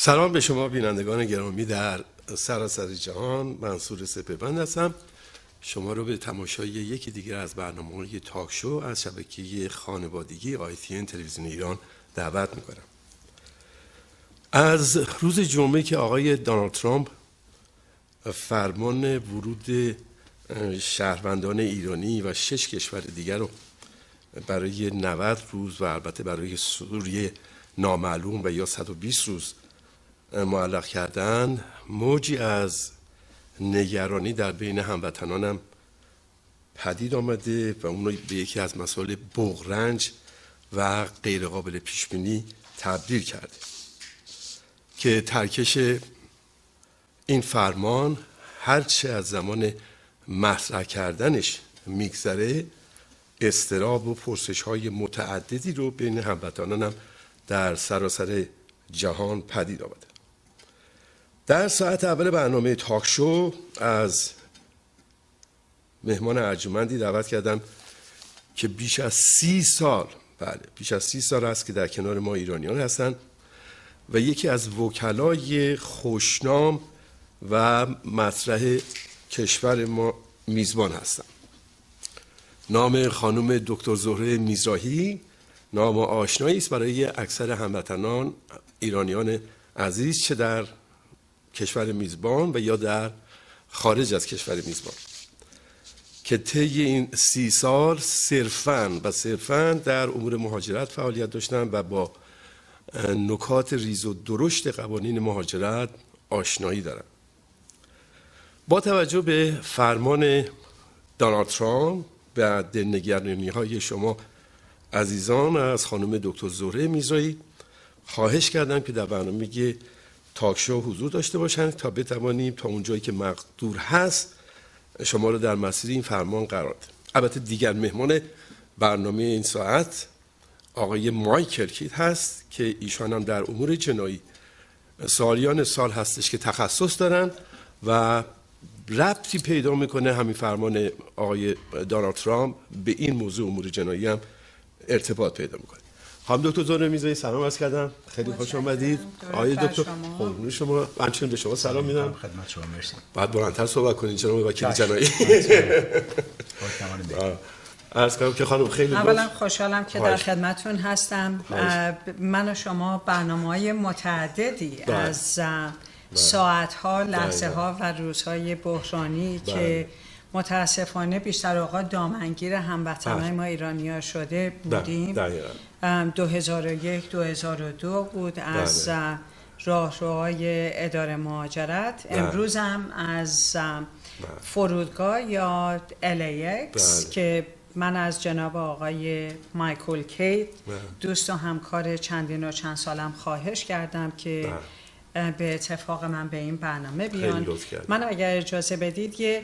سلام به شما بینندگان گرامی در سراسر جهان. منصور سپهبند هستم. شما رو به تماشای یکی دیگر از برنامه تاک شو از شبکه خانوادگی آیتین تلویزیون ایران دعوت می‌کنم. از روز جمعه که آقای دانالد ترامپ فرمان ورود شهروندان ایرانی و شش کشور دیگر رو برای 90 روز و البته برای سوریه نامعلوم و یا 120 روز معلق کردن موجی از نگرانی در بین هموطنانم پدید آمده و اون به یکی از مسائل بغرنج و غیرقابل پیشبینی تبدیل کرده که ترکش این فرمان هرچه از زمان مطرح کردنش میگذره استراب و پرسش های متعددی رو بین هموطنانم در سراسر جهان پدید آمده در ساعت اول برنامه تاک شو از مهمان ارجمندی دعوت کردم که بیش از سی سال بله بیش از سی سال است که در کنار ما ایرانیان هستند و یکی از وکلای خوشنام و مطرح کشور ما میزبان هستم نام خانم دکتر زهره میزراهی نام آشنایی است برای اکثر هموطنان ایرانیان عزیز چه در کشور میزبان و یا در خارج از کشور میزبان. که طی این سی سال صرفا و صرفا در امور مهاجرت فعالیت داشتن و با نکات ریز و درشت قوانین مهاجرت آشنایی دارن با توجه به فرمان دونالد ترامپ و دلنگرانی های شما عزیزان از خانم دکتر زهره میزایی خواهش کردم که در برنامه تاکشو حضور داشته باشند تا بتوانیم تا اونجایی که مقدور هست شما رو در مسیر این فرمان قرار ده البته دیگر مهمان برنامه این ساعت آقای مایکل کیت هست که ایشان هم در امور جنایی سالیان سال هستش که تخصص دارن و ربطی پیدا می‌کنه همین فرمان آقای دونالد ترامپ به این موضوع امور جنایی هم ارتباط پیدا می‌کنه. خانم دکتر زهره میزایی سلام عرض کردم. خیلی خوش آمدید. آقای دکتر قربون شما. من به شما سلام میدم. خدمت شما مرسی. بعد بلندتر صحبت کنید جناب وکیل جنایی؟ از که خانم خیلی اولا خوشحالم که در خدمتون هستم. من و شما برنامه های متعددی از ساعت ها لحظه ها و روزهای بحرانی که متاسفانه بیشتر اوقات دامنگیر هموطنهای ما ایرانی ها شده بودیم. 2001 2002 بود از راهروهای اداره مهاجرت. امروز هم از فرودگاه یا LAX که من از جناب آقای مایکل کیت دوست و همکار چندین و چند سالم خواهش کردم که به اتفاق من به این برنامه بیان. من اگر اجازه بدید یه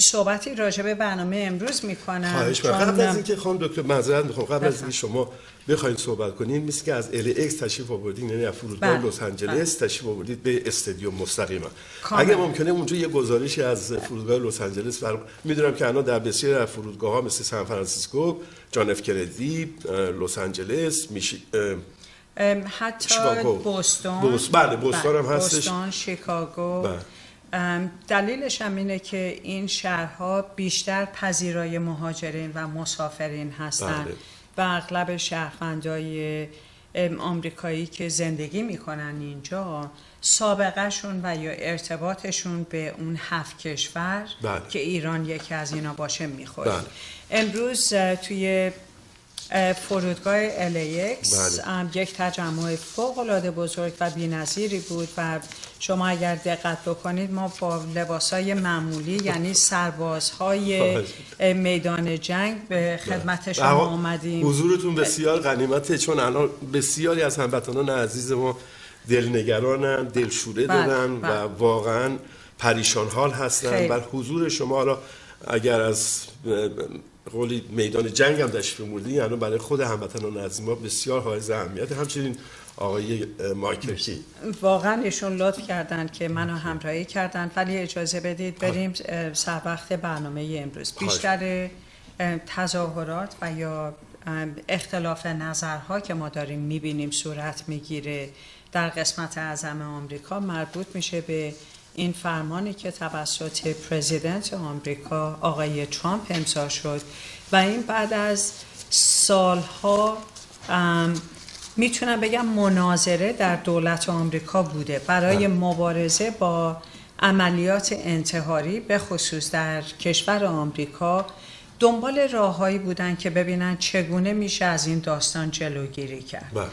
صحبتی راجع به برنامه امروز می‌کنم. خواهش قبل از اینکه خانم دکتر معذرت می‌خوام قبل از اینکه شما بخواید صحبت کنین مثل که از ال اکس تشریف آوردین یعنی از فرودگاه لس آنجلس تشریف آوردید به استادیوم مستقیما. اگه ممکنه اونجا یه گزارشی از فرودگاه لس آنجلس بر می‌دونم که الان در بسیاری از فرودگاه ها مثل سان فرانسیسکو جان اف کندی لس آنجلس میشی حتی بوستون. بوست بله بوستون هم هستش. بوستون شیکاگو. بله. دلیلش هم اینه که این شهرها بیشتر پذیرای مهاجرین و مسافرین هستند بله. و اغلب شهروندای آمریکایی که زندگی می‌کنن اینجا سابقهشون و یا ارتباطشون به اون هفت کشور بله. که ایران یکی از اینا باشه می‌خوره بله. امروز توی فرودگاه LAX بله. یک تجمع فوق العاده بزرگ و بی‌نظیری بود و شما اگر دقت بکنید ما با لباسهای معمولی یعنی سربازهای میدان جنگ به خدمت شما آمدیم حضورتون بسیار غنیمته چون الان بسیاری از هموطنان عزیز ما دلنگرانن دلشوره بله. دارن و بله. واقعا پریشان حال هستن و حضور شما را اگر از قولی میدان جنگ هم تشریف بردی یعنی برای خود هموطنان عزیز ما بسیار حائز اهمیت. همچنین آقای مایکل واقعا ایشون لطف کردن که منو همراهی کردن. ولی اجازه بدید بریم سر وقت برنامه امروز. بیشتر تظاهرات و یا اختلاف نظرها که ما داریم می‌بینیم صورت می‌گیره در قسمت اعظم آمریکا مربوط میشه به این فرمانی که توسط پرزیدنت آمریکا آقای ترامپ امضا شد و این بعد از سالها می‌تونم بگم مناظره در دولت آمریکا بوده برای بله. مبارزه با عملیات انتحاری به خصوص در کشور آمریکا دنبال راههایی بودن که ببینن چگونه میشه از این داستان جلوگیری کرد بله.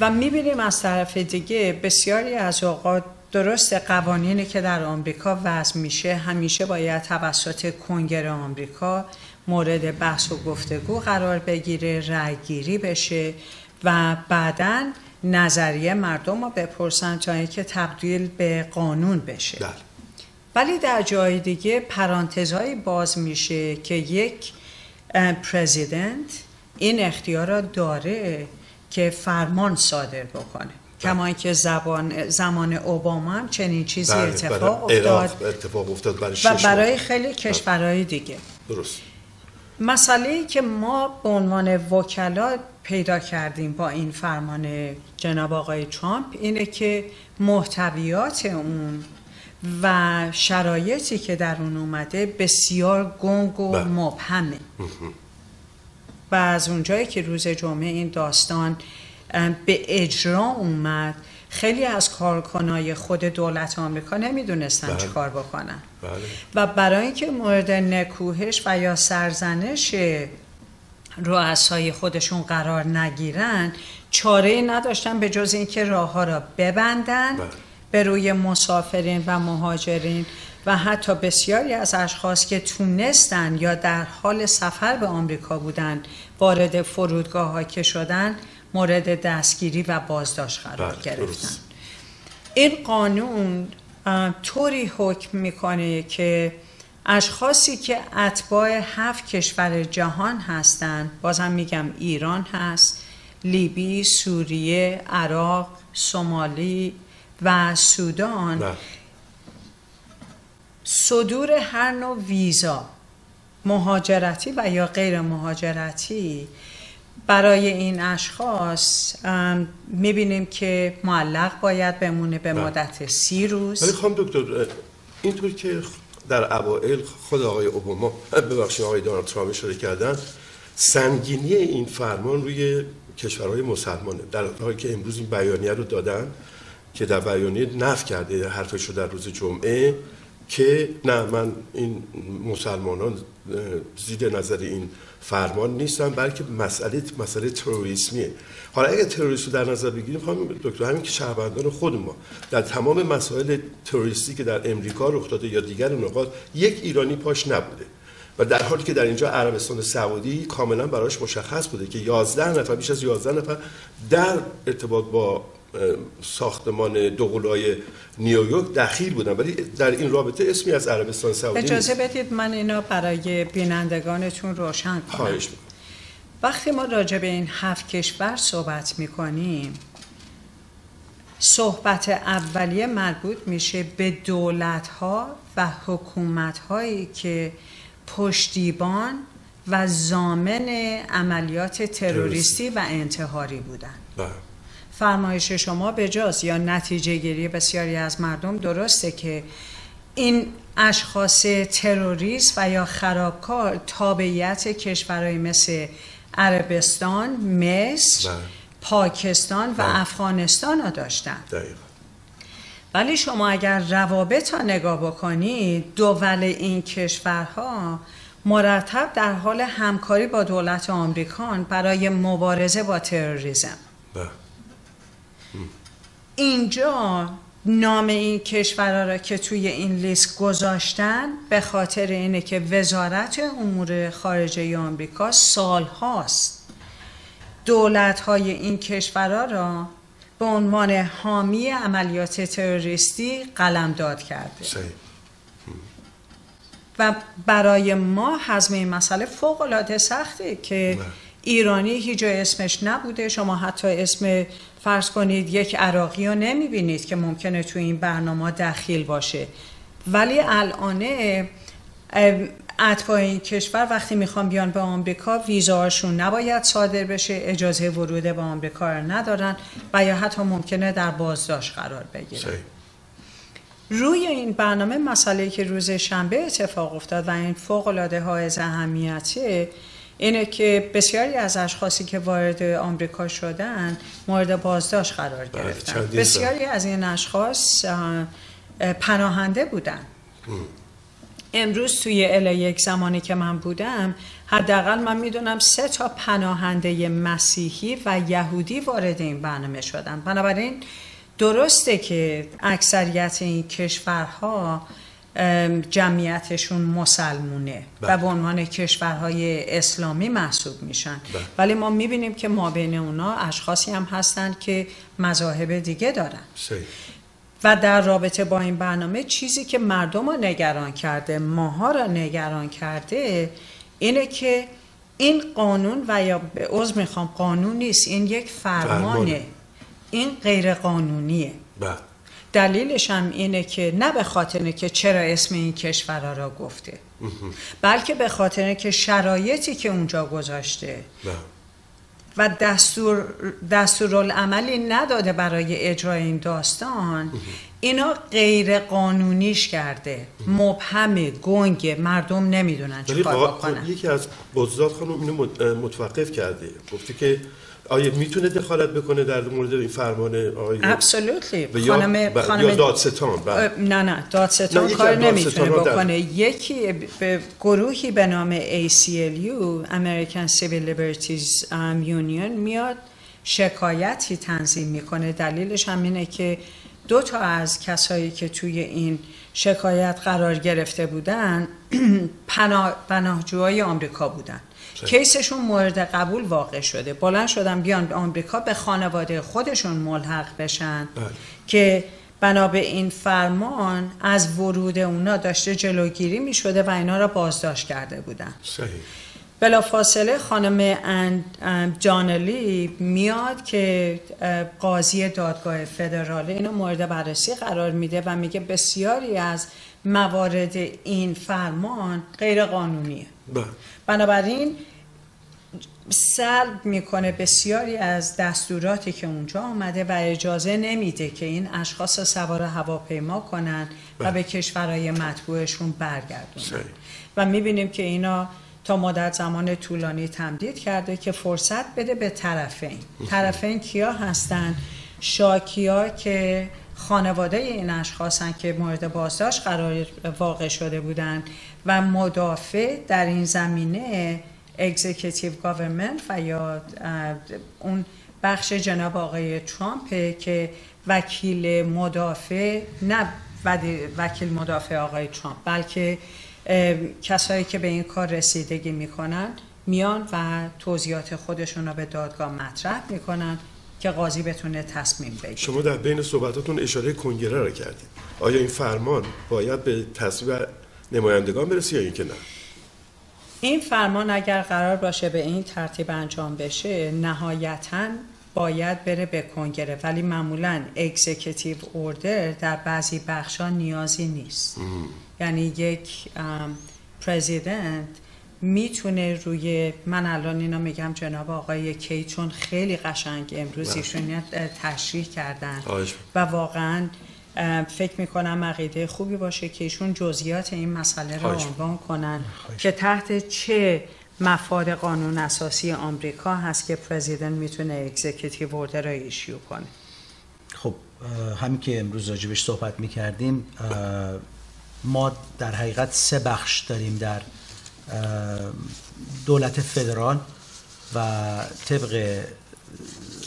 و می‌بینیم از طرف دیگه بسیاری از اوقات درست قوانینی که در آمریکا وضع میشه همیشه باید توسط کنگره آمریکا مورد بحث و گفتگو قرار بگیره رأیگیری بشه و بعدا نظریه مردم رو بپرسن تا اینکه تبدیل به قانون بشه بله. ولی در جای دیگه پرانتزهایی باز میشه که یک پرزیدنت این اختیار را داره که فرمان صادر بکنه. کما که زبان زمان اوباما هم چنین چیزی بله، اتفاق افتاد. اتفاق افتاد برای و برای خیلی کشورهای دیگه. درست. مسئله که ما به عنوان وکلا پیدا کردیم با این فرمان جناب آقای ترامپ اینه که محتویات اون و شرایطی که در اون اومده بسیار گنگ و بله. مبهمه. و از اونجایی که روز جمعه این داستان به اجرا اومد خیلی از کارکنای خود دولت آمریکا نمی‌دونستن بله. چی کار بکنن بله. و برای اینکه مورد نکوهش و یا سرزنش رؤسای خودشون قرار نگیرن چاره نداشتن به جز اینکه راه ها را ببندن بله. به روی مسافرین و مهاجرین و حتی بسیاری از اشخاص که تونستن یا در حال سفر به آمریکا بودن وارد فرودگاه ها که شدن مورد دستگیری و بازداشت قرار بله، گرفتن این قانون طوری حکم می‌کنه که اشخاصی که اتباع هفت کشور جهان هستند بازم میگم ایران هست لیبی، سوریه، عراق، سومالی و سودان نه. صدور هر نوع ویزا مهاجرتی و یا غیر مهاجرتی برای این اشخاص می‌بینیم که معلق باید بمونه به مدت سی روز. ولی خواهم دکتر اینطور که در اوائل خود آقای اوباما ببخشید آقای دونالد ترامپ اشاره کردن سنگینی این فرمان روی کشورهای مسلمانه. در حالی که امروز این بیانیه رو دادن که در بیانیه نف کرده حرفش رو در روز جمعه که نه من این مسلمانان زیر نظر این فرمان نیستن بلکه مسئله مسئله تروریسمیه. حالا اگه تروریسم رو در نظر بگیریم خانم دکتر همین که شهروندان خود ما در تمام مسائل تروریستی که در امریکا رخ داده یا دیگر نقاط یک ایرانی پاش نبوده. و در حالی که در اینجا عربستان سعودی کاملا براش مشخص بوده که 11 نفر بیش از 11 نفر در ارتباط با ساختمان دوقلوهای نیویورک دخیل بودن ولی در این رابطه اسمی از عربستان سعودی اجازه بدید من اینا برای بینندگانتون روشن کنم. وقتی ما راجع به این هفت کشور صحبت می‌کنیم صحبت اولیه مربوط میشه به دولت ها و حکومت هایی که پشتیبان و زامن عملیات تروریستی. و انتحاری بودن. بله. فرمایش شما به جاست یا نتیجه گیری بسیاری از مردم درسته که این اشخاص تروریست و یا خرابکار تابعیت کشورهای مثل عربستان، مصر، بله. پاکستان و بله. افغانستان ها داشتن ولی شما اگر روابط ها نگاه بکنید دول این کشورها مرتب در حال همکاری با دولت آمریکان برای مبارزه با تروریسم بله. اینجا نام این کشورها را که توی این لیست گذاشتن به خاطر اینه که وزارت امور خارجه آمریکا سال هاست دولت های این کشورها را به عنوان حامی عملیات تروریستی قلم داد کرده. و برای ما حزم این مسئله فوق العاده سخته که ایرانی هیچ اسمش نبوده. شما حتی اسم فرض کنید یک عراقی رو نمی‌بینید که ممکنه تو این برنامه دخیل باشه. ولی الان اتباع این کشور وقتی می‌خوان بیان به آمریکا ویزاهاشون نباید صادر بشه. اجازه ورود به آمریکا رو ندارن و یا حتی ممکنه در بازداشت قرار بگیرن. روی این برنامه مسئله که روز شنبه اتفاق افتاد و این فوق العاده های اهمیته اینه که بسیاری از اشخاصی که وارد آمریکا شدن مورد بازداشت قرار بله، گرفتن. بسیاری از این اشخاص پناهنده بودن. امروز توی ال یک زمانی که من بودم حداقل من می‌دونم سه تا پناهنده مسیحی و یهودی وارد این برنامه شدن. بنابراین درسته که اکثریت این کشورها جمعیتشون مسلمونه و بله. به عنوان کشورهای اسلامی محسوب میشن. بله. ولی ما می‌بینیم که ما بین اونا اشخاصی هم هستند که مذاهب دیگه دارن. و در رابطه با این برنامه چیزی که مردم رو نگران کرده ماها را نگران کرده اینه که این قانون و یا به عضو می‌خوام قانون نیست. این یک فرمانه. این غیر قانونیه بله. دلیلش هم اینه که نه به خاطر که چرا اسم این کشورها را گفته بلکه به خاطر که شرایطی که اونجا گذاشته. بله. و دستور دستورالعملی نداده برای اجرای این داستان. اینا غیر قانونیش کرده. مبهمه گنگه مردم نمی‌دونن چه کار بکنن. یکی از بزرگات خانم اینو متوقف کرده. گفته که آیا می‌تونه دخالت بکنه در مورد این فرمان آقای ابسولوتلی خانم خانم یا دادستان بله. نه نه. دادستان کار نمی‌تونه بکنه. یکی به گروهی به نام ACLU American Civil Liberties Union میاد شکایتی تنظیم می‌کنه. دلیلش هم اینه که دو تا از کسایی که توی این شکایت قرار گرفته بودن پناه، پناهجوهای آمریکا بودن. کیسشون مورد قبول واقع شده بلند شدن بیان به آمریکا به خانواده خودشون ملحق بشن بله. که بنا به این فرمان از ورود اونا داشته جلوگیری می شده و اینا را بازداشت کرده بودن صحیح. بلا فاصله خانم جانلی میاد که قاضی دادگاه فدراله اینو مورد بررسی قرار میده و میگه بسیاری از موارد این فرمان غیر قانونیه بله. بنابراین سلب می‌کنه بسیاری از دستوراتی که اونجا آمده و اجازه نمیده که این اشخاص سوار هواپیما کنن و بله. به کشورهای مطبوعشون برگردونن. و می‌بینیم که اینا تا مدت زمان طولانی تمدید کرده که فرصت بده به طرفین. طرفین کیا هستن؟ شاکیا که خانواده این اشخاص که مورد بازداشت قرار واقع شده بودند و مدافع در این زمینه executive government و یا اون بخش جناب آقای ترامپ که وکیل مدافع نه وکیل مدافع آقای ترامپ بلکه کسایی که به این کار رسیدگی می‌کنن میان و توضیحات خودشون رو به دادگاه مطرح می‌کنن که قاضی بتونه تصمیم بگیره. شما در بین صحبتاتون اشاره کنگره را کردید. آیا این فرمان باید به تصویب نمایندگان برسه یا اینکه نه؟ این فرمان اگر قرار باشه به این ترتیب انجام بشه نهایتا باید بره به کنگره. ولی معمولا اکزیکتیو اوردر در بعضی بخشا نیازی نیست. یعنی یک پرزیدنت می‌تونه روی من الان اینا میگم جناب آقای کی چون خیلی قشنگ امروز بله. ایشون تشریح کردن و واقعا فکر می‌کنم عقیده خوبی باشه که ایشون جزئیات این مسئله رو عنوان کنن. که تحت چه مفاد قانون اساسی آمریکا هست که پرزیدنت می‌تونه اکزیکیتیو اوردر رو ایشیو کنه؟ خب همین که امروز راجبش صحبت می‌کردیم ما در حقیقت سه بخش داریم در دولت فدرال و طبق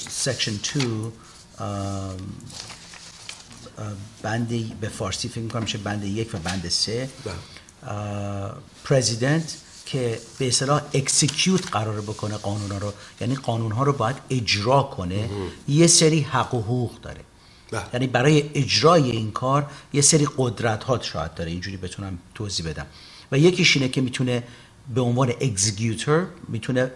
section 2 بند به فارسی فکر می‌کنم میشه بند یک و بند سه. president که به اصطلاح execute قرار بکنه قانون ها رو. یعنی قانون ها رو باید اجرا کنه. یه سری حق و حقوق داره. بله. یعنی برای اجرای این کار یه سری قدرت ها شاید داره. اینجوری بتونم توضیح بدم. و یکیش اینه که می‌تونه به عنوان executor می‌تونه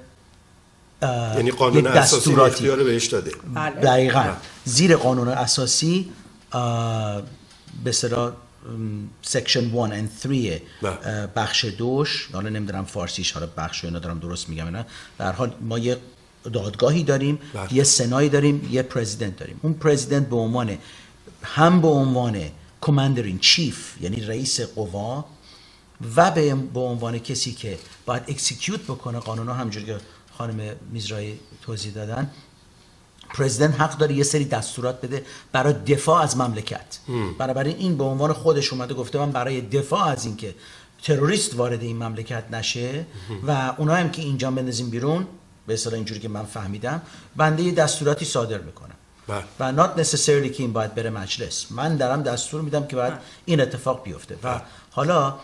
یعنی قانون اساسی اختیار بهش داده. بله. دقیقا. بله. زیر قانون اساسی به section 1 and 3 بخش دوش. حالا نمی‌دونم فارسیش حالا بخش اینا دارم درست میگم نه. در حال ما یه دادگاهی داریم بله. یه سنایی داریم یه president داریم. اون president به عنوان هم به عنوان کماندر این چیف یعنی رئیس قوا و به عنوان کسی که باید اکسیکیوت بکنه قانون ها همجوری که خانم میزرایی توضیح دادن. پرزیدنت حق داره یه سری دستورات بده برای دفاع از مملکت. برای این به عنوان خودش اومده گفته من برای دفاع از اینکه تروریست وارد این مملکت نشه و اونا هم که اینجا بندازیم بیرون به اصطلاح اینجوری که من فهمیدم بنده یه دستوراتی صادر می‌کنم. بله. و not necessarily که این باید بره مجلس. من دارم دستور میدم که باید بله. این اتفاق بیفته. و بله. حالا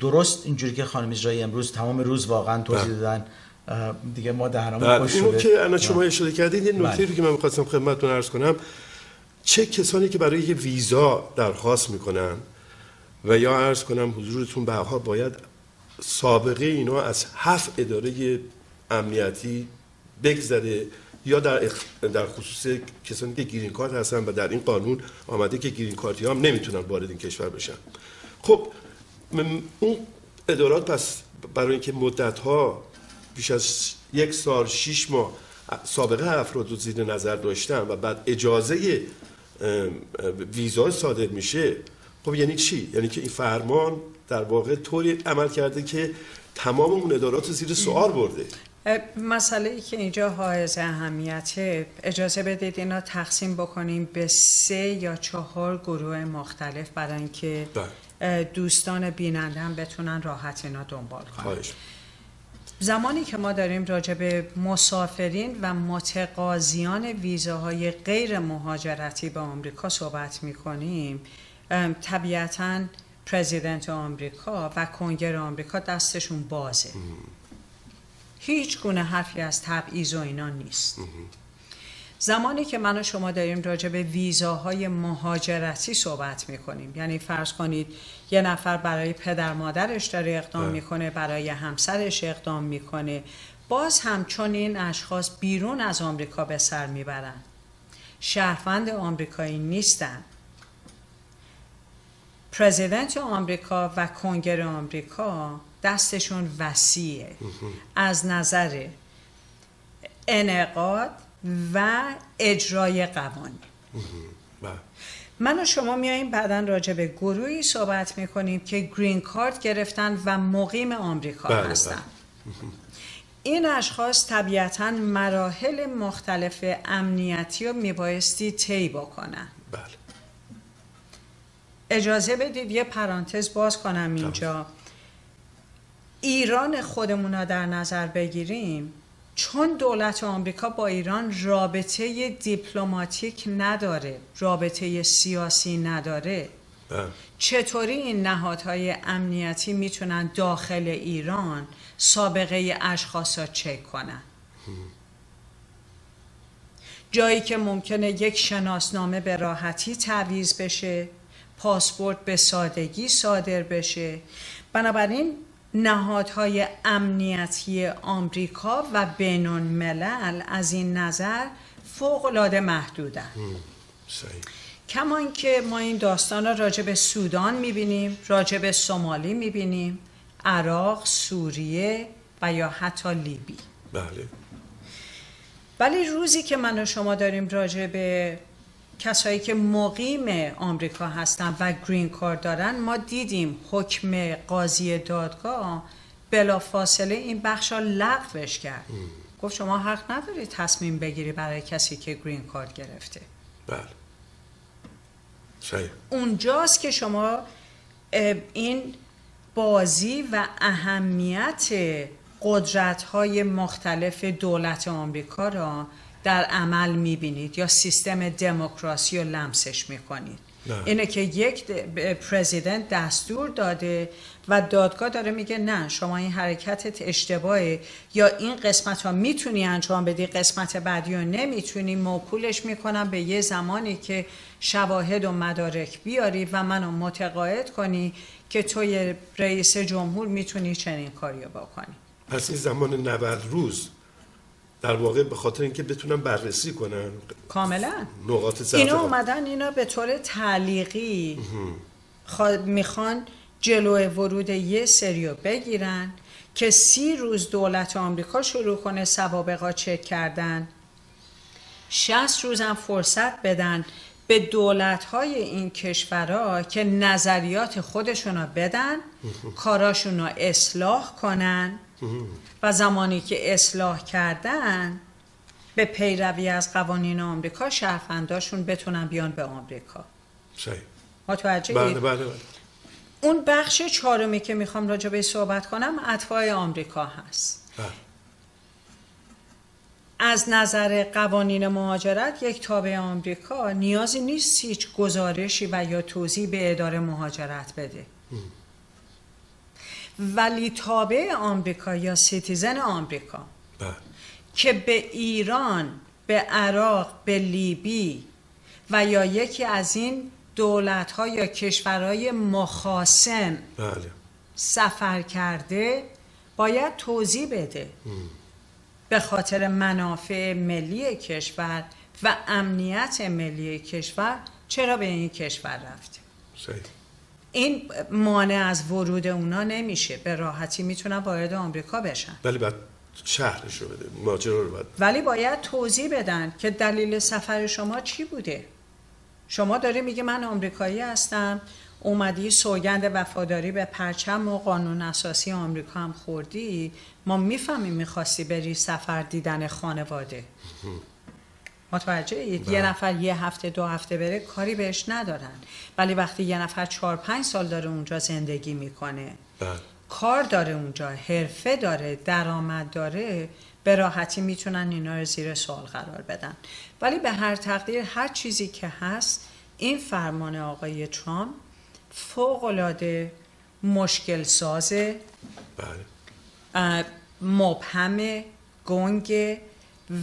درست اینجوری که خانم اسرائیل امروز تمام روز واقعا توضیح دادن. دیگه ما دهنمون خوش شده. که الان شما اشاره کردید این نکته رو که من می‌خواستم خدمتتون عرض کنم. چه کسانی که برای یه ویزا درخواست می‌کنن و یا عرض کنم حضورتون به باید سابقه اینا از هفت اداره امنیتی بگذره یا در, در خصوص کسانی که گرین کارت هستن و در این قانون آمده که گرین کارتی هم نمی‌تونن وارد این کشور بشن. خب اون ادارات پس برای اینکه مدت ها بیش از یک سال شیش ماه سابقه افراد رو زیر نظر داشتن و بعد اجازه ویزا صادر میشه خب یعنی چی؟ یعنی که این فرمان در واقع طوری عمل کرده که تمام اون ادارات رو زیر سوال برده مسئله ای که اینجا حائز اهمیته اجازه بدید اینا تقسیم بکنیم به سه یا چهار گروه مختلف برای اینکه بله. دوستان بیننده هم بتونن راحت اینا دنبال کنن زمانی که ما داریم راجع به مسافرین و متقاضیان ویزاهای غیر مهاجرتی به آمریکا صحبت می کنیم طبیعتا پرزیدنت آمریکا و کنگر آمریکا دستشون بازه. هیچ گونه حرفی از تبعیض و اینا نیست. زمانی که من و شما داریم راجع به ویزاهای مهاجرتی صحبت می‌کنیم. یعنی فرض کنید یه نفر برای پدر مادرش داره اقدام بله. می‌کنه برای همسرش اقدام می‌کنه. باز هم چون این اشخاص بیرون از آمریکا به سر می‌برن. شهروند آمریکایی نیستن. پرزیدنت آمریکا و کنگر آمریکا دستشون وسیعه. از نظر انعقاد و اجرای قوانین بله. من و شما میاییم بعدا راجع به گروهی صحبت می‌کنیم که گرین کارت گرفتن و مقیم آمریکا بله، هستن بله. این اشخاص طبیعتا مراحل مختلف امنیتی رو میبایستی طی بکنن بله. اجازه بدید یه پرانتز باز کنم اینجا ایران خودمون رو در نظر بگیریم چون دولت آمریکا با ایران رابطه دیپلماتیک نداره رابطه سیاسی نداره بله. چطوری این نهادهای امنیتی می‌تونن داخل ایران سابقه اشخاص را چک کنن جایی که ممکنه یک شناسنامه به راحتی تعویز بشه پاسپورت به سادگی صادر بشه بنابراین نهادهای امنیتی آمریکا و بینون ملل از این نظر فوق العاده محدودن کمان که ما این داستان را راجع به سودان می‌بینیم راجع به سومالی می‌بینیم عراق، سوریه و یا حتی لیبی. بله. ولی روزی که من و شما داریم راجع به کسایی که مقیم آمریکا هستن و گرین کارت دارن ما دیدیم حکم قاضی دادگاه بلا فاصله این بخش ها لغوش کرد. گفت شما حق نداری تصمیم بگیری برای کسی که گرین کارت گرفته. بله. صحیح. اونجاست که شما این بازی و اهمیت قدرت های مختلف دولت آمریکا را در عمل می‌بینید یا سیستم دموکراسی رو لمسش می‌کنید. اینه که یک پرزیدنت دستور داده و دادگاه داره میگه نه شما این حرکتت اشتباهه یا این قسمت ها می‌تونی انجام بدی قسمت بعدی رو نمی‌تونی. موکولش می‌کنم به یه زمانی که شواهد و مدارک بیاری و منو متقاعد کنی که توی رئیس جمهور می‌تونی چنین کاری بکنی. پس این زمان 90 روز در واقع به خاطر اینکه بتونن بررسی کنن. کاملا. نقاط اینا اومدن اینا به طور تعلیقی می‌خوان جلو ورود یه سریو بگیرن که سی روز دولت آمریکا شروع کنه سوابقا چک کردن. شست روز هم فرصت بدن به دولت های این کشورها که نظریات خودشون بدن کاراشون رو اصلاح کنن. و زمانی که اصلاح کردن به پیروی از قوانین آمریکا شهرونداشون بتونن بیان به آمریکا. صحیح. متوجه بله بله بله. اون بخش چهارمی که می‌خوام راجع به صحبت کنم اتباع آمریکا هست. بله. از نظر قوانین مهاجرت یک تابع آمریکا نیازی نیست هیچ گزارشی و یا توضیح به اداره مهاجرت بده. ولی تابع آمریکا یا citizen آمریکا بله. که به ایران به عراق به لیبی و یا یکی از این دولت ها یا کشورهای مخاسم بله. سفر کرده باید توضیح بده. به خاطر منافع ملی کشور و امنیت ملی کشور چرا به این کشور رفته صحیح این مانع از ورود اونا نمیشه. به راحتی می‌تونن وارد آمریکا بشن. ولی بعد شهرش رو بده. ماجرا رو بعد ولی باید توضیح بدن که دلیل سفر شما چی بوده. شما داری میگه من آمریکایی هستم. اومدی سوگند وفاداری به پرچم و قانون اساسی آمریکا هم خوردی. ما می‌فهمیم می‌خواستی بری سفر دیدن خانواده. متوجه اید؟ یه نفر یه هفته دو هفته بره کاری بهش ندارن. ولی وقتی یه نفر چهار پنج سال داره اونجا زندگی می‌کنه. بله. کار داره اونجا حرفه داره درآمد داره به راحتی می‌تونن اینا رو زیر سوال قرار بدن. ولی به هر تقدیر هر چیزی که هست این فرمان آقای ترامپ فوق العاده مشکل سازه بله مبهم گنگ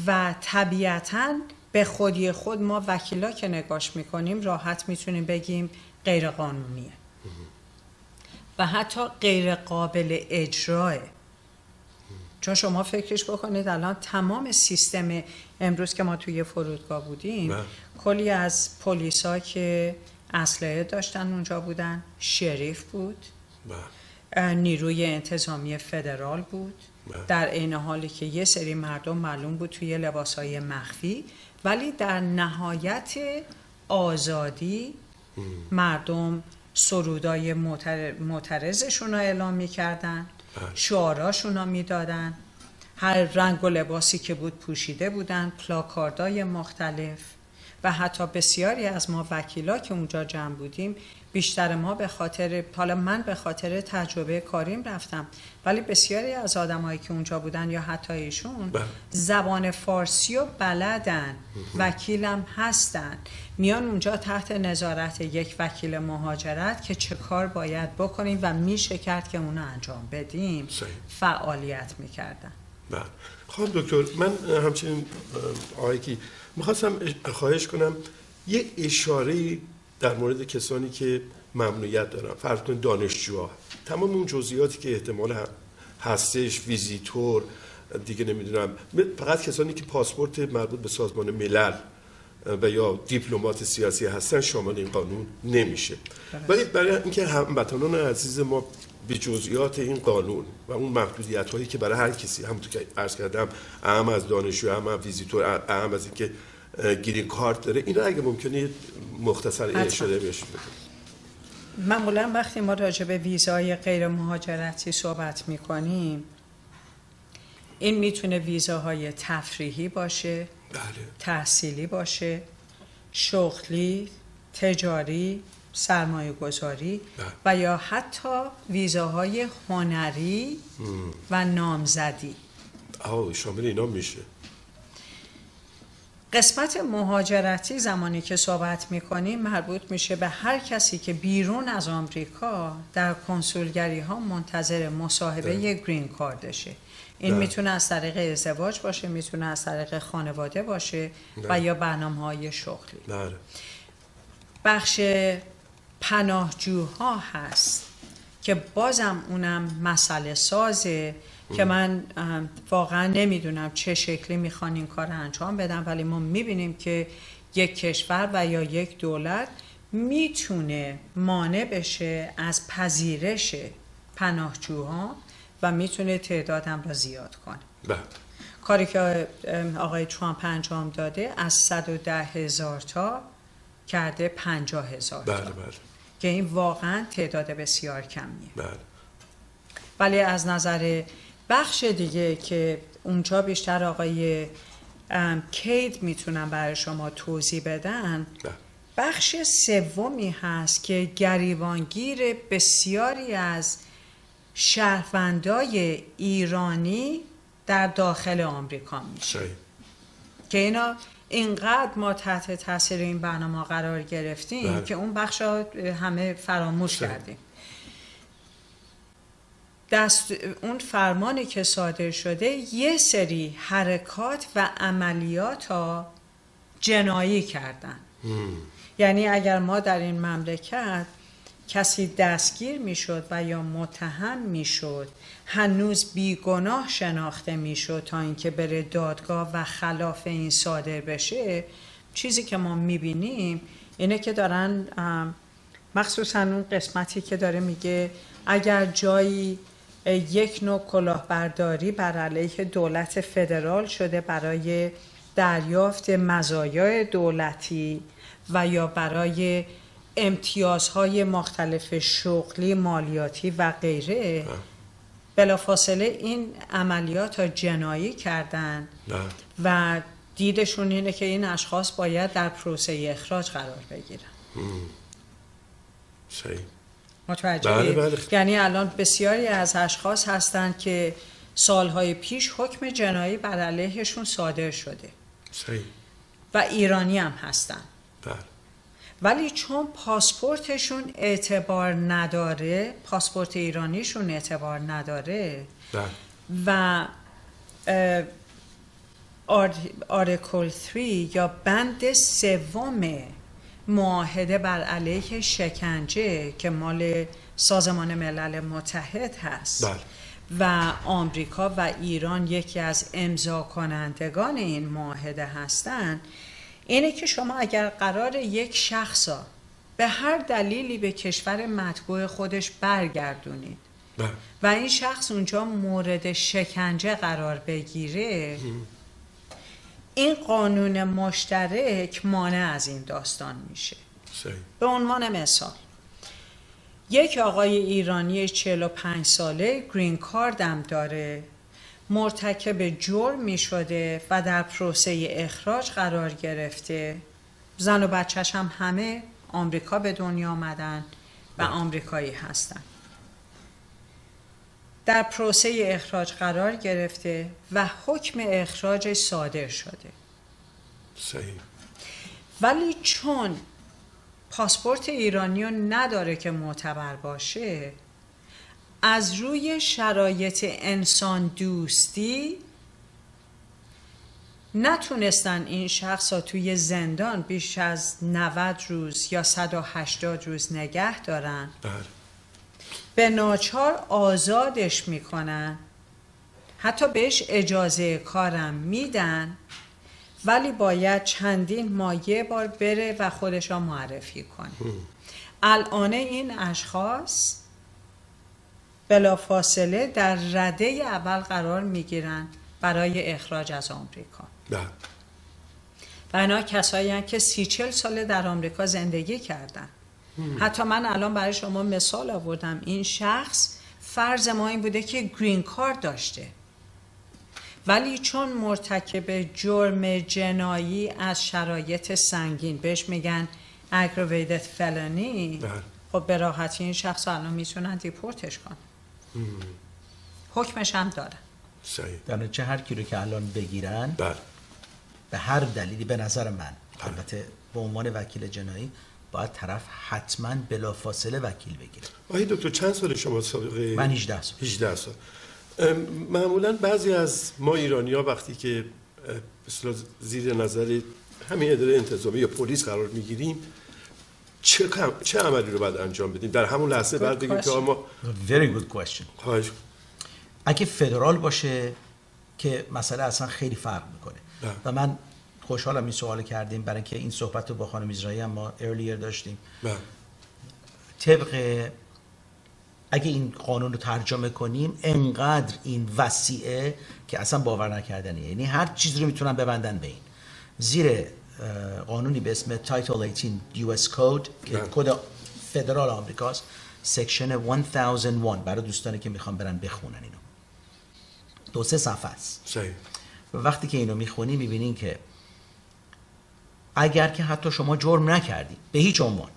و طبیعتا به خودی خود ما وکیلا که نگاش می‌کنیم راحت می‌تونیم بگیم غیر قانونیه و حتی غیر قابل اجراه چون شما فکرش بکنید الان تمام سیستم امروز که ما توی فرودگاه بودیم بله. کلی از پلیسا که اسلحه داشتن اونجا بودن شریف بود بله نیروی انتظامی فدرال بود بله. در عین حالی که یه سری مردم معلوم بود توی لباسهای مخفی ولی در نهایت آزادی مردم سرودای معتر- معترضشون رو اعلام می‌کردن بله. شعاراشون رو می‌دادن هر رنگ و لباسی که بود پوشیده بودن پلاکاردای مختلف و حتی بسیاری از ما وکیلا که اونجا جمع بودیم بیشتر ما به خاطر حالا من به خاطر تجربه کاریم رفتم. ولی بسیاری از آدمایی که اونجا بودن یا حتی ایشون بله. زبان فارسی و بلدن. وکیلم هستن. میان اونجا تحت نظارت یک وکیل مهاجرت که چه کار باید بکنیم و میشه کرد که اونو انجام بدیم. صحیح. فعالیت می‌کردن. بله. دکتر من همچنین اه، آقای کی می‌خواستم خواهش کنم یه اشاره در مورد کسانی که ممنوعیت دارن. فرض کنید دانشجوها. تمام اون جزئیاتی که احتمال هستش ویزیتور دیگه نمی‌دونم. فقط کسانی که پاسپورت مربوط به سازمان ملل و یا دیپلمات سیاسی هستن شامل این قانون نمیشه. ولی برای اینکه هموطنان عزیز ما به جزئیات این قانون و اون محدودیت هایی که برای هر کسی همونطور که عرض کردم اهم از دانشجو اهم از ویزیتور اهم از اینکه گرین کارت داره. اینا اگه ممکنه مختصر. اشاره بهش معمولا وقتی ما راجع به ویزای غیر مهاجرتی صحبت می‌کنیم این می‌تونه ویزاهای تفریحی باشه بله. تحصیلی باشه شغلی تجاری سرمایه گذاری بله. و یا حتی ویزاهای هنری و نامزدی. آه شامل اینا میشه. قسمت مهاجرتی زمانی که صحبت می‌کنیم مربوط میشه به هر کسی که بیرون از آمریکا در کنسولگری ها منتظر مصاحبه گرین کاردشه این بله. می‌تونه از طریق ازدواج باشه می‌تونه از طریق خانواده باشه و بله. یا برنامه های شغلی بله بخش پناهجوها هست که بازم اونم مسئله سازه که من واقعا نمی‌دونم چه شکلی می‌خوان این کار انجام بدن ولی ما می‌بینیم که یک کشور و یا یک دولت می‌تونه مانع بشه از پذیرش پناهجوها و می‌تونه تعدادم را زیاد کنه. بله. کاری که آقای ترامپ انجام داده از 110 هزار تا کرده 50 هزار بله بله. که این واقعا تعداد بسیار کمیه. بله. ولی از نظر بخش دیگه که اونجا بیشتر آقای کید می‌تونن برای شما توضیح بدن بله. بخش سومی هست که گریبانگیر بسیاری از شهروندای ایرانی در داخل آمریکا میشه صحیح. که اینا اینقدر ما تحت تاثیر این برنامه قرار گرفتیم بله. که اون بخش همه فراموش صحیح. کردیم دست اون فرمانی که صادر شده یه سری حرکات و عملیات ها جنایی کردن. یعنی اگر ما در این مملکت کسی دستگیر می‌شد و یا متهم می‌شد هنوز بیگناه شناخته می‌شد تا اینکه بره دادگاه و خلاف این صادر بشه چیزی که ما می‌بینیم اینه که دارن مخصوصا اون قسمتی که داره میگه اگر جایی یک نوع کلاهبرداری بر علیه دولت فدرال شده برای دریافت مزایای دولتی و یا برای امتیازهای مختلف شغلی، مالیاتی و غیره. بلافاصله این عملیات را جنایی کردن بله. و دیدشون اینه که این اشخاص باید در پروسه اخراج قرار بگیرن. صحیح. متوجه بله، بله. یعنی الان بسیاری از اشخاص هستند که سالهای پیش حکم جنایی بر علیهشون صادر شده. صحیح. و ایرانی هم هستن. بله. ولی چون پاسپورتشون اعتبار نداره پاسپورت ایرانیشون اعتبار نداره بله. و آرتیکل 3 یا بند سوم معاهده بر علیه شکنجه که مال سازمان ملل متحد هست. بله. و آمریکا و ایران یکی از امضا کنندگان این معاهده هستند اینه که شما اگر قرار یک شخصا به هر دلیلی به کشور مطبوع خودش برگردونید بله. و این شخص اونجا مورد شکنجه قرار بگیره این قانون مشترک مانع از این داستان میشه. صحیح. به عنوان مثال یک آقای ایرانی 45 ساله گرین کاردم داره. مرتکب جرم می شده و در پروسه اخراج قرار گرفته. زن و بچهش هم همه آمریکا به دنیا آمدن و آمریکایی هستن. در پروسه اخراج قرار گرفته و حکم اخراج صادر شده. صحیح. ولی چون پاسپورت ایرانی رو نداره که معتبر باشه از روی شرایط انسان دوستی نتونستن این شخص را توی زندان بیش از 90 روز یا 180 روز نگه دارن. بله. به ناچار آزادش می‌کنن. حتی بهش اجازه کارم میدن ولی باید چندین ماه یه بار بره و خودش را معرفی کنه. الان این اشخاص بلافاصله در رده اول قرار می‌گیرن برای اخراج از آمریکا. بله. و اینا کسایی که سی چل ساله در آمریکا زندگی کردن. حتی من الان برای شما مثال آوردم. این شخص فرض ما این بوده که گرین کارت داشته. ولی چون مرتکب جرم جنایی از شرایط سنگین بهش میگن aggravated felony بله. خب به راحتی این شخص رو الان می‌تونن دیپورتش کنن. حکمش هم داره. صحیح. در نتیجه هر کی رو که الان بگیرن بله. به هر دلیلی به نظر من البته به عنوان وکیل جنایی باید طرف حتما بلافاصله وکیل بگیره. آقای دکتر چند سال شما سابقه من 18 سال. 18 سال. معمولا بعضی از ما ایرانی ها وقتی که اه، به اصطلاح زیر نظر همین اداره انتظامی یا پلیس قرار می‌گیریم چه, کم- چه عملی رو باید انجام بدیم؟ در همون لحظه بعد بگیم که ما very good question. خواهش. اگه فدرال باشه که مسئله اصلا خیلی فرق می‌کنه. بله. و من خوشحالم این سوال کردیم برای اینکه این صحبت رو با خانم ایزرایی هم ما ارلیر داشتیم. بله. طبق اگه این قانون رو ترجمه کنیم انقدر این وسیعه که اصلا باور نکردنیه. یعنی هر چیزی رو می‌تونن ببندن به این. زیر قانونی به اسم title 18 US Code که بله. کد فدرال آمریکاست section 1001 برای دوستانی که می‌خوان برن بخونن اینو. دو سه صفحه است. وقتی که اینو می‌خونی می‌بینین که اگر که حتی شما جرم نکردید به هیچ عنوان.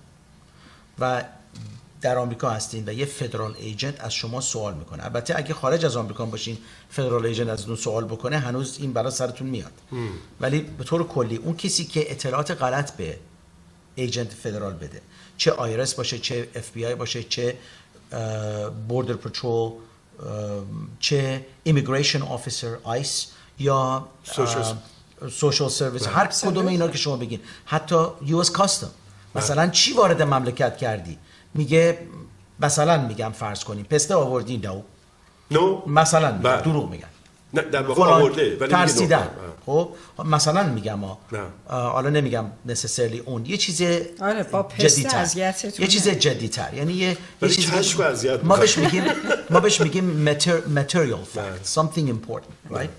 و در آمریکا هستین و یه federal agent از شما سوال می‌کنه. البته اگه خارج از آمریکا باشین federal agent از اون سوال بکنه هنوز این بلا سرتون میاد. ولی به طور کلی اون کسی که اطلاعات غلط به agent فدرال بده چه IRS باشه چه اف بی آی باشه چه border patrol چه immigration officer ICE یا social service هر کدوم اینا که شما بگین. حتی US custom مثلا چی وارد مملکت کردی؟ میگه مثلا میگم فرض کنیم. پسته آوردی نو نو مثلا میگم، بله. دروغ میگن. نه در واقع آورده ولی. ترسیدن. خب مثلا میگم حالا نمیگم نسسرلی اون. یه چیز آره، با جدی‌تر. یه چیز جدیتر. یعنی یه, یه اذیت ما. بهش میگیم ما بهش میگیم mater- material fact something important right?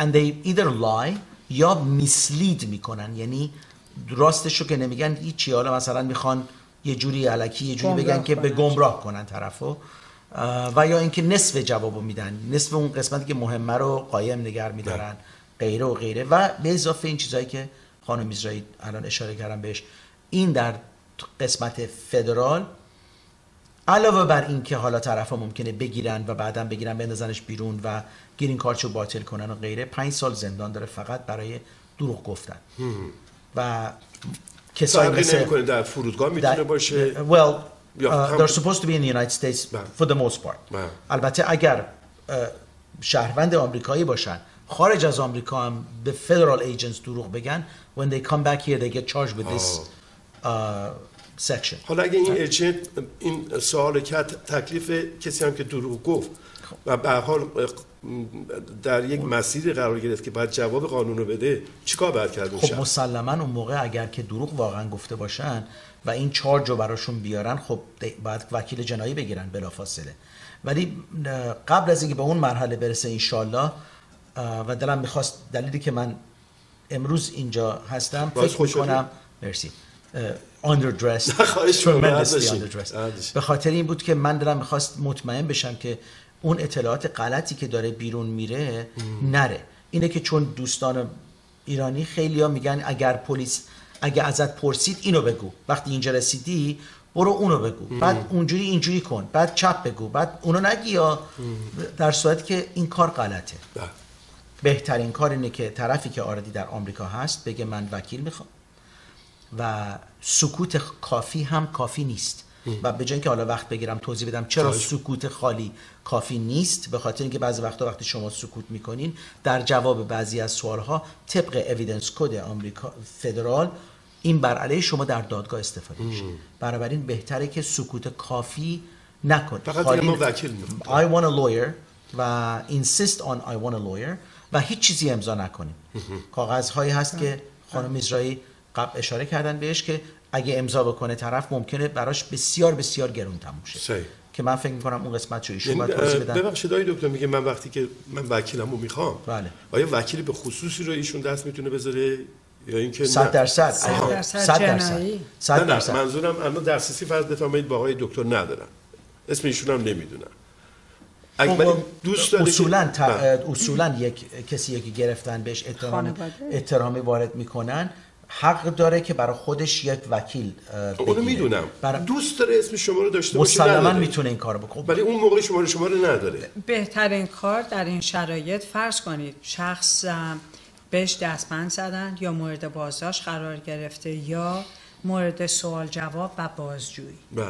And they either lie یا mislead می‌کنن. یعنی راستش رو که نمیگن هیچی. حالا مثلا می‌خوان یه جوری علکی یه جوری بگن که به. گمراه کنن طرفو. و یا اینکه نصف جوابو میدن. نصف اون قسمتی که مهمه رو قایم نگر میدارن. غیره و غیره. و به اضافه این چیزایی که خانم میزرایی الان اشاره کردم بهش این در قسمت فدرال علاوه بر این که حالا طرف ممکنه بگیرن و بعدا بگیرن بندازنش بیرون و گیرین کارچو باطل کنن و غیره. پنج سال زندان داره فقط برای دروغ گفتن. و کسایی مثل در فرودگاه می‌تونه باشه؟ well uh, they're supposed to be in the United States بله. for the most part. بله. البته اگر uh, شهروند آمریکایی باشن خارج از آمریکا هم به federal agents دروغ بگن when they come back here they get charged with this uh, section. حالا اگه این ایجنت این سوال کرد تکلیف کسی هم که دروغ گفت و به هر حال در یک مسیری قرار گرفت که باید جواب قانون رو بده چیکار باید کرد خب؟ مسلما اون موقع اگر که دروغ واقعا گفته باشن و این چارج رو براشون بیارن خب باید وکیل جنایی بگیرن بلافاصله ولی قبل از اینکه به اون مرحله برسه انشالله و دلم می‌خواست دلیلی که من امروز اینجا هستم فکر. می‌کنم مرسی underdressed. به خاطر این بود که من دلم می‌خواست مطمئن بشم که اون اطلاعات غلطی که داره بیرون میره نره. اینه که چون دوستان ایرانی خیلی ها میگن اگر پلیس اگه ازت پرسید اینو بگو. وقتی اینجا رسیدی برو اونو بگو. بعد اونجوری اینجوری کن. بعد چپ بگو. بعد اونو نگی یا در صورتی که این کار غلطه. بله. بهترین کار اینه که طرفی که آردی در آمریکا هست بگه من وکیل می‌خوام. و سکوت کافی هم کافی نیست. و به جای اینکه حالا وقت بگیرم توضیح بدم چرا. سکوت خالی کافی نیست به خاطر اینکه بعضی وقتا وقتی شما سکوت می‌کنین در جواب بعضی از سوالها طبق evidence code آمریکا فدرال این بر علیه شما در دادگاه استفاده میشه. بنابراین بهتره که سکوت کافی نکن فقط ما وکیل. I want a lawyer و insist on I want a lawyer و هیچ چیزی امضا نکنیم. کاغذهایی هست که خانم اسرائیل قبل اشاره کردن بهش که اگه امضا بکنه طرف ممکنه براش بسیار بسیار گرون تموم شه. صحیح. که من فکر می‌کنم اون قسمت رو ایشون یعنی باید توضیح بدن. ببخشید دکتر میگه من وقتی که من وکیلمو می‌خوام بله. آیا وکیلی به خصوصی رو ایشون دست می‌تونه بذاره؟ یا اینکه صد نه؟ درصد. صد درصد. صد درصد منظورم اما دسترسی فرض بفرمایید با آقای دکتر ندارم اسم ایشون هم نمی‌دونم. اگه ولی دوست داره اصولا ت- بله. اصولا یک کسی که گرفتن بهش اتهام خانواده. اتهامی وارد می‌کنن. حق داره که برای خودش یک وکیل اونو بگیره. می‌دونم. برای- دوست داره اسم شما رو داشته باشه مسلما. می‌تونه این کارو بکنه. ولی اون موقع شما رو شما رو نداره. بهترین کار در این شرایط فرض کنید شخص بهش دستبند زدن یا مورد بازداشت قرار گرفته یا مورد سوال جواب و بازجویی. بله.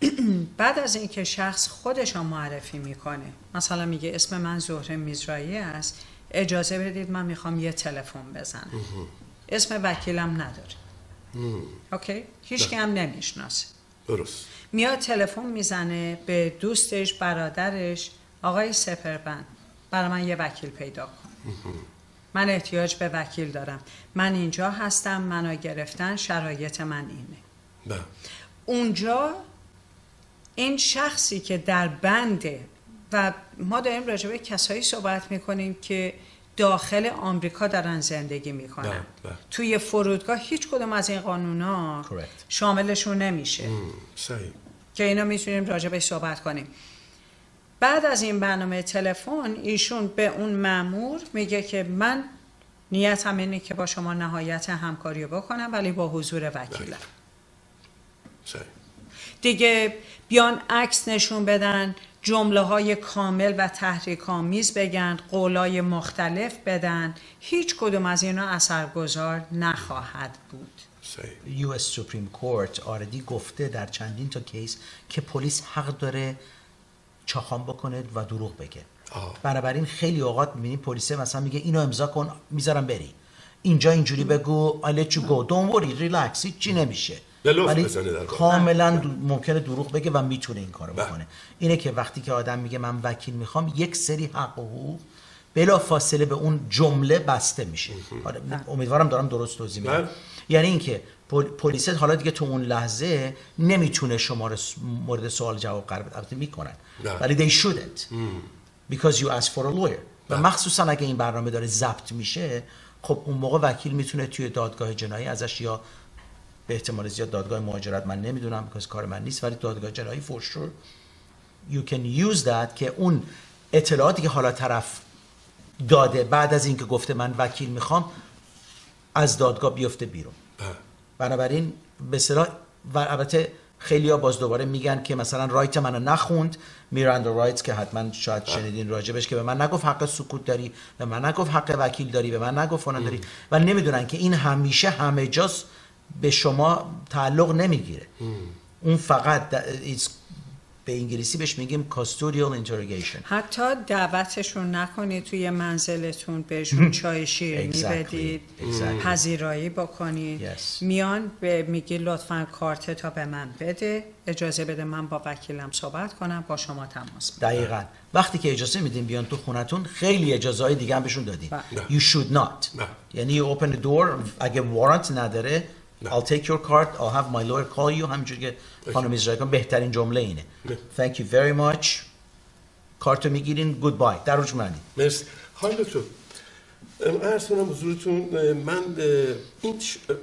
بعد از اینکه شخص خودش رو معرفی می‌کنه مثلا میگه اسم من زهره میزرایی است اجازه بدید من می‌خوام یه تلفن بزنم. اسم وکیلم نداره. اوکی؟ هیچ هم نمی‌شناسه. درست. میاد تلفن می‌زنه به دوستش برادرش آقای سپربند برای من یه وکیل پیدا کن. من احتیاج به وکیل دارم. من اینجا هستم منو گرفتن شرایط من اینه. بله. اونجا این شخصی که در بنده و ما داریم راجع به کسایی صحبت می‌کنیم که داخل آمریکا دارن زندگی می‌کنن. بله، بله. توی فرودگاه هیچ کدوم از این قانونا Correct. شاملشون نمیشه. صحیح. که اینا می‌تونیم راجع به صحبت کنیم. بعد از این برنامه تلفن ایشون به اون مامور میگه که من نیتم اینه که با شما نهایت همکاری بکنم ولی با حضور وکیلم. صحیح. دیگه بیان عکس نشون بدن. جمله های کامل و تحریک آمیز بگن قولای مختلف بدن. هیچ کدوم از اینا اثرگذار نخواهد بود. صحیح. US Supreme Court آردی گفته در چندین تا کیس که پلیس حق داره چاخان بکنه و دروغ بگه. بنابراین خیلی اوقات می‌بینی پلیس مثلا میگه اینو امضا کن می‌ذارم بری. اینجا اینجوری بگو I let you go. Don't worry relax هیچی نمیشه. ولی بزنه در کار. کاملا ممکنه دروغ بگه و می‌تونه این کارو بله. بکنه. اینه که وقتی که آدم میگه من وکیل می‌خوام یک سری حق و حقوق بلا فاصله به اون جمله بسته میشه. آره، امیدوارم دارم درست توضیح میدم. بله. یعنی اینکه پل- پلیس حالا دیگه تو اون لحظه نمی‌تونه شما رو مورد سوال جواب قرار بده. البته می‌کنن بله. ولی they shouldn't. because you asked for a lawyer. و مخصوصا اگه این برنامه داره ضبط میشه خب اون موقع وکیل می‌تونه توی دادگاه جنایی ازش یا به احتمال زیاد دادگاه مهاجرت من نمی‌دونم because کار من نیست ولی دادگاه جنایی for sure you can use that که اون اطلاعاتی که حالا طرف داده بعد از اینکه گفته من وکیل می‌خوام از دادگاه بیفته بیرون. بله. بنابراین به اصطلاح و البته خیلی ها باز دوباره میگن که مثلا رایت منو نخوند میراندا رایتس که حتما شاید شنیدین راجبش که به من نگفت حق سکوت داری به من نگفت حق وکیل داری به من نگفت فلان داری. و نمی‌دونن که این همیشه همه جاست به شما تعلق نمی‌گیره اون فقط به انگلیسی بهش میگیم custodial interrogation حتی دعوتشون نکنید توی منزلتون بهشون چای شیرینی Exactly. بدید Exactly. پذیرایی بکنید Yes. میان به میگی لطفا کارت تا به من بده اجازه بده من با وکیلم صحبت کنم با شما تماس بگیرم. دقیقا وقتی که اجازه میدین بیان تو خونتون خیلی اجازه های دیگه هم بهشون دادین بله. you should not نه. یعنی you open the door اگه warrant نداره I'll take your card I'll have my lawyer call you. همینجوری که خانم ایزرائیل کن بهترین جمله اینه. نه. thank you very much. کارتو می‌گیرین. Goodbye. در روش منی مرسی. خانم دکتر ام، عرض کنم حضورتون من این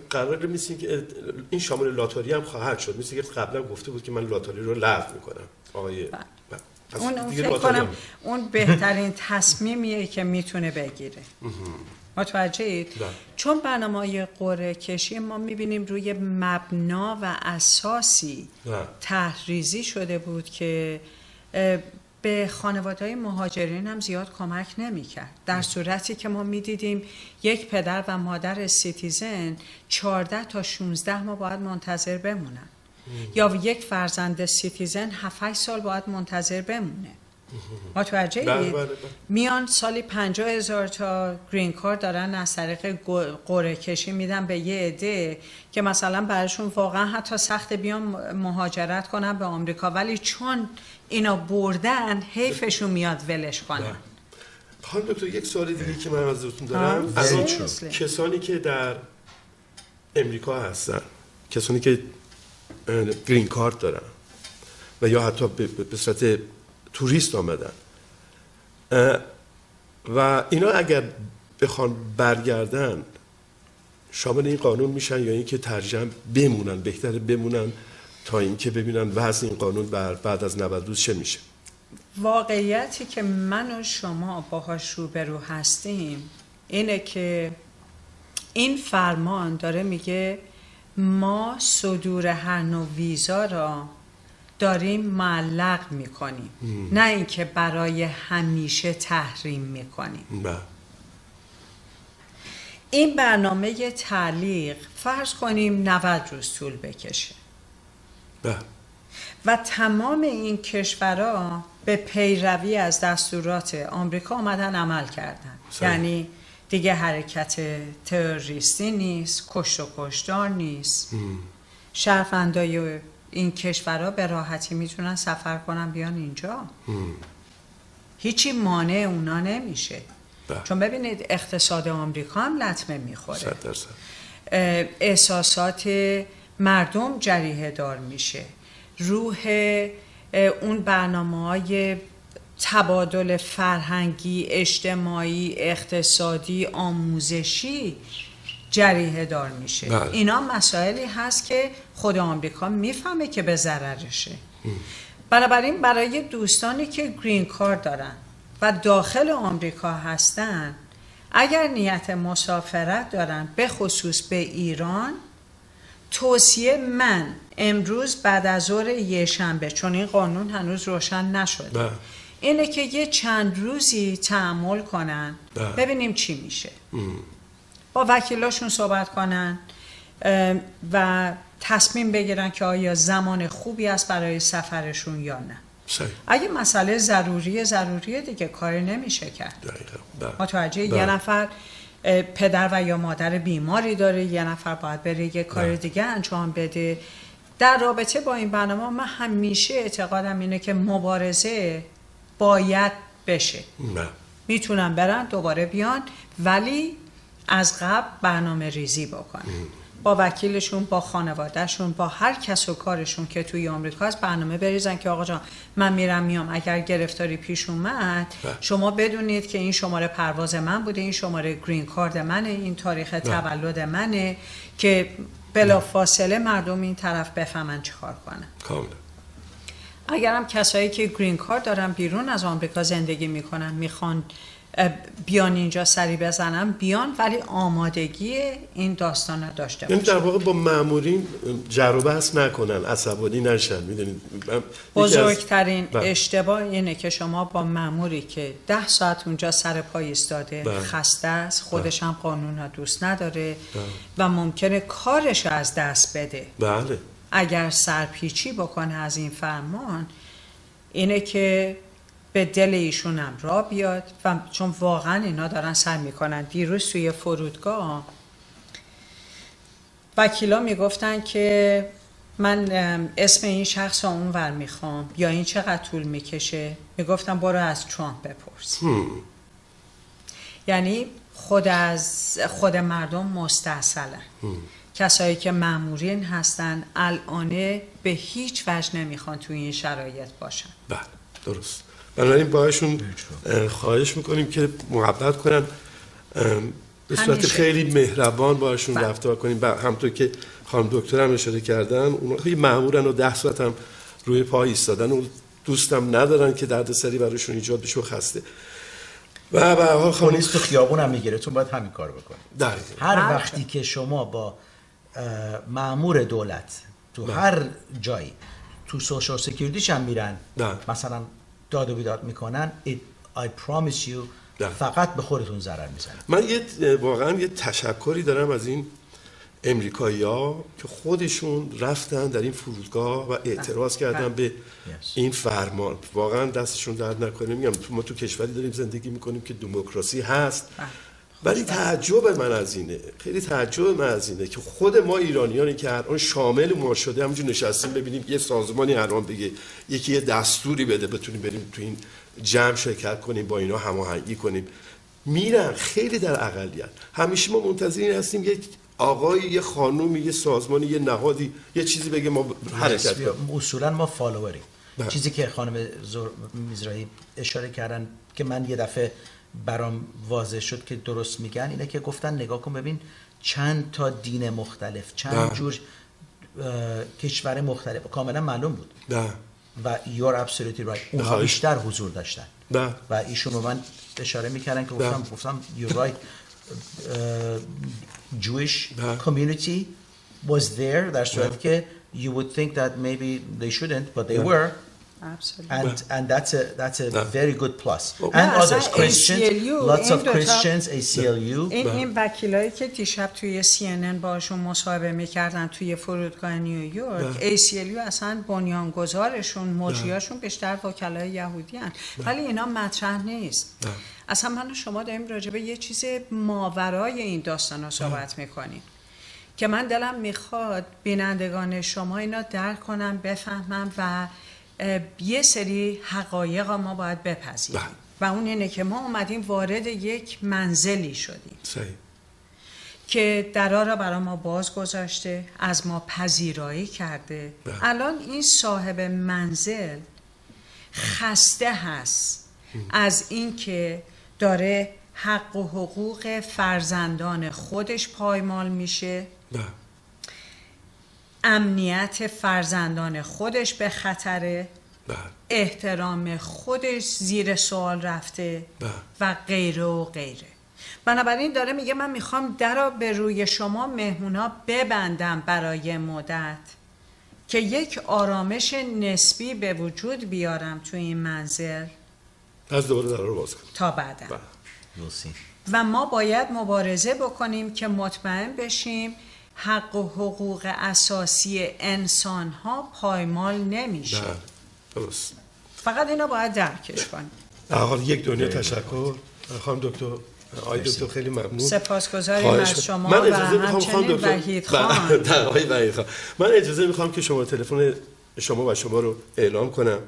قرار میسین که این شامل لاتاری هم خواهد شد. مثل که قبلا گفته بود که من لاتاری رو لغو می‌کنم. آقای بله. پس اون, فکر کنم اون بهترین تصمیمیه که می‌تونه بگیره. متوجه اید؟ بله. چون برنامه های قرعه کشی ما می‌بینیم روی مبنا و اساسی بله. طرح‌ریزی شده بود که به خانواده های مهاجرین هم زیاد کمک نمی‌کرد در صورتی که ما می‌دیدیم یک پدر و مادر citizen 14 تا 16 ماه باید منتظر بمونن یا یک فرزند citizen 7 سال باید منتظر بمونه متوجه بله،؟ بله، بله. میان سالی 50 هزار تا گرین کارت دارن از طریق قرعه کشی میدن به یه عده که مثلا براشون واقعا حتی سخت بیان مهاجرت کنن به آمریکا ولی چون اینا بردن حیفشون میاد ولش کنن خانم دکتر یک سوال دیگه که من ازتون دارم از seriously. کسانی که در امریکا هستن کسانی که گرین کارت دارن و یا حتی به صورت توریست آمدن. و اینا اگر بخوان برگردن شامل این قانون میشن یا اینکه ترجیحاً بمونن بهتره بمونن تا اینکه ببینن وضع این قانون بر بعد از 90 روز چه میشه. واقعیتی که من و شما باهاش روبرو هستیم اینه که این فرمان داره میگه ما صدور هر نوع ویزا را داریم معلق می‌کنیم. نه اینکه برای همیشه تحریم می‌کنیم. نه این برنامه تعلیق. فرض کنیم 90 روز طول بکشه. نه و تمام این کشورها به پیروی از دستورات آمریکا آمدن عمل کردن. صحیح. یعنی دیگه حرکت تروریستی نیست کشت و کشتار نیست. شرفندای این کشورها به راحتی می‌تونن سفر کنن بیان اینجا. هیچی مانع اونا نمیشه. چون ببینید اقتصاد آمریکا هم لطمه می‌خوره. احساسات مردم جریه دار میشه. روح اون برنامه های تبادل فرهنگی اجتماعی اقتصادی آموزشی جریه دار میشه بله. اینا مسائلی هست که خود آمریکا می‌فهمه که به ضررشه بنابراین برای دوستانی که گرین کارت دارن و داخل آمریکا هستن اگر نیت مسافرت دارن به خصوص به ایران توصیه من امروز بعد از ظهر یه شنبه چون این قانون هنوز روشن نشده بله. اینه که یه چند روزی تعمل کنن بله. ببینیم چی میشه با وکیلاشون صحبت کنن و تصمیم بگیرن که آیا زمان خوبی است برای سفرشون یا نه. اگه مسئله ضروری ضروریه دیگه کاری نمیشه کرد. بله. متوجه یه نفر پدر و یا مادر بیماری داره یه نفر باید بره یه کار دیگه انجام بده. در رابطه با این برنامه من همیشه اعتقادم اینه که مبارزه باید بشه. می‌تونن برن دوباره بیان ولی از قبل برنامه ریزی بکنن با وکیلشون با خانوادهشون با هر کس و کارشون که توی آمریکا هست برنامه بریزن که آقا جان من میرم میام. اگر گرفتاری پیش اومد بله. شما بدونید که این شماره پرواز من بوده این شماره گرین کارد منه این تاریخ بله. تولد منه که بلا فاصله مردم این طرف بفهمن چه کار کنن. کاملا. اگرم کسایی که گرین کارد دارن بیرون از آمریکا زندگی می‌کنن می‌خوان بیان اینجا سری بزنم. بیان ولی آمادگی این داستان داشته یعنی در واقع با مامورین جر و بحث نکنن. عصبانی نشن می‌دونید؟ بزرگترین از... بله. اشتباه اینه که شما با ماموری که ده ساعت اونجا سر پای ایستاده بله. خسته است خودش بله. هم قانون ها دوست نداره و ممکنه کارش از دست بده. بله. اگر سرپیچی بکنه از این فرمان اینه که به دل ایشون هم را بیاد و چون واقعا اینا دارن سر می‌کنن دیروز توی فرودگاه وکیلا می‌گفتن که من اسم این شخص رو اونور می‌خوام یا این چقدر طول می‌کشه؟ می‌گفتم برو از ترامپ بپرس. یعنی خود از خود مردم مستاصلن. کسایی که معمورین هستن الانه به هیچ وجه نمی‌خوان توی این شرایط باشن. بله درست. بنابراین باهاشون خواهش می‌کنیم که محبت کنن. به صورت خیلی مهربان باشون بله. رفتار کنیم. همطور که خانم دکتر هم اشاره کردن اونها خیلی معمورن و ده ساعت هم روی پای ایستادن و دوستم ندارن که درد سری براشون ایجاد بشه و خسته. و به حال خانم تو خیابون هم می‌گیره. تو باید همین کار بکنی. هر وقتی که شما با معمور دولت تو بله. هر جایی تو سوشال سکیوریتیش هم میرن. ده. مثلا داد و بیداد می‌کنن it, I promise you ده. فقط به خودتون ضرر می‌زنه. من یه واقعا یه تشکری دارم از این امریکایی ها که خودشون رفتن در این فرودگاه و اعتراض کردن به این فرمان. واقعا دستشون درد نکنه. میگم ما تو کشوری داریم زندگی می‌کنیم که دموکراسی هست. ولی تعجب من از اینه. خیلی تعجب من از اینه که خود ما ایرانیانی که الان شامل ما شده همونجور نشستیم ببینیم یه سازمانی الان بگه یکی یه دستوری بده بتونیم بریم تو این جمع شرکت کنیم با اینا هماهنگی کنیم. میرن خیلی در اقلیت. همیشه ما منتظر هستیم یک آقای یه خانومی یه سازمانی یه نهادی یه چیزی بگه ما حرکت کنیم. اصولا ما فالووریم. بله. چیزی که خانم میزرایی اشاره کردن که من یه دفعه برام واضح شد که درست میگن اینه که گفتن نگاه کن ببین چند تا دین مختلف چند ده. جور کشور مختلف. کاملا معلوم بود. ده. و you're absolutely right. اونها بیشتر حضور داشتن. ده. و ایشون رو من اشاره می‌کردن که گفتم گفتم you're right. Jewish community was there در صورتی که you would think that maybe they shouldn't but they were. Absolutely. And and that's a that's a very good plus. and others Christians, lots of Christians, ACLU. این این وکیلایی که دیشب توی CNN باشون مصاحبه می‌کردن توی فرودگاه نیویورک ACLU اصلا بنیانگذارشون مجریاشون بیشتر وکلای یهودی هن. ولی اینا مطرح نیست. اصلا من و شما داریم راجع به یه چیز ماورای این داستان رو صحبت می‌کنیم که من دلم می‌خواد بینندگان شما اینا درک کنم بفهمم و یه سری حقایق ما باید بپذیریم و اون اینه که ما اومدیم وارد یک منزلی شدیم صحیح. که درا را برای ما باز گذاشته از ما پذیرایی کرده بله. الان این صاحب منزل خسته هست از اینکه داره حق و حقوق فرزندان خودش پایمال میشه بله. امنیت فرزندان خودش به خطره. بله. احترام خودش زیر سوال رفته. و غیره و غیره. بنابراین داره میگه من می‌خوام درا به روی شما مهمونا ببندم برای مدت که یک آرامش نسبی به وجود بیارم تو این منزل. از دوباره در رو باز کنم تا بعدا. بله. و ما باید مبارزه بکنیم که مطمئن بشیم حق و حقوق اساسی انسان ها پایمال نمیشه. بله. درست. فقط اینا باید درکش کنیم. آقا یک دنیا تشکر. خانم دکتر آقای دکتر خیلی ممنون. سپاسگزاریم از شما من اجازه و همچنین وحید خان. وحید خان. من اجازه می‌خوام که شما تلفن شما و شما رو اعلام کنم.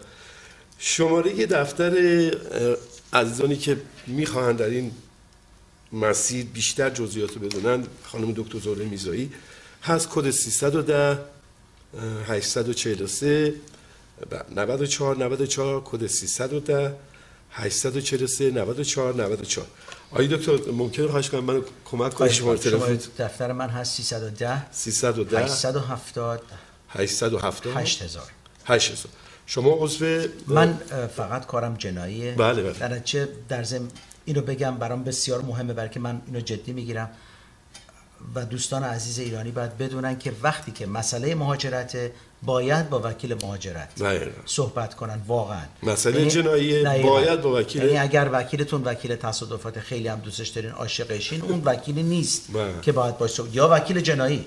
شماره دفتر عزیزانی که می‌خواهند در این مسیر بیشتر جزئیات رو بدونن خانم دکتر زوره میزایی هست کد 310 843 94 94 کد 310 843 94 94 آقای دکتر ممکنه خواهش کنم من کمک کنید؟ شما تلفن دفتر من هست 310 310 870 870 8000 8000 شما عضو من فقط کارم جناییه بله بله. در چه در زم اینو بگم برام بسیار مهمه برای که من اینو جدی می‌گیرم. و دوستان عزیز ایرانی باید بدونن که وقتی که مسئله مهاجرت باید با وکیل مهاجرت صحبت کنن واقعا. مسئله یعنی جنایی باید با وکیل یعنی اگر وکیلتون وکیل تصادفات خیلی هم دوستش دارین عاشقشین اون وکیلی نیست که باید باشه. یا وکیل جنایی.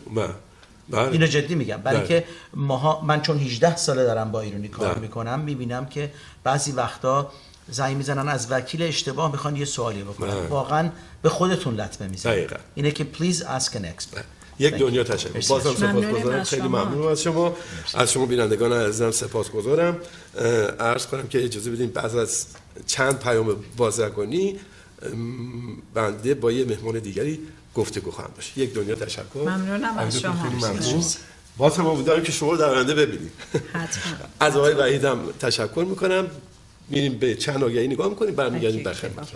بله. اینو جدی میگم. برای. که ماها من چون 18 ساله دارم با ایرانی کار. می‌کنم می‌بینم که بعضی وقتا زنگ می‌زنن از وکیل اشتباه می‌خوان یه سوالی بکنن. واقعا به خودتون لطمه می‌زنن اینه که پلیز ask an expert. یک دنیا تشکر. بازم سپاسگزارم. خیلی ممنون از شما. از شما بینندگان عزیزم سپاسگزارم. عرض کنم که اجازه بدین بعد از چند پیام بازرگانی بنده با یه مهمان دیگری گفتگو خواهم داشت. یک دنیا تشکر. ممنونم از شما. ممنون. با هم که شما رو در آینده ببینیم. از آقای وحیدم تشکر می‌کنم. میریم به چند آگهی نگاه می‌کنیم برمیگردیم در خدمت.